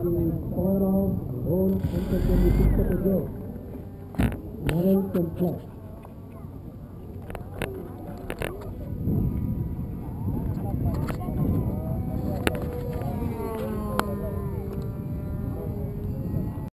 power of whole contemporary picture moral complex. Thank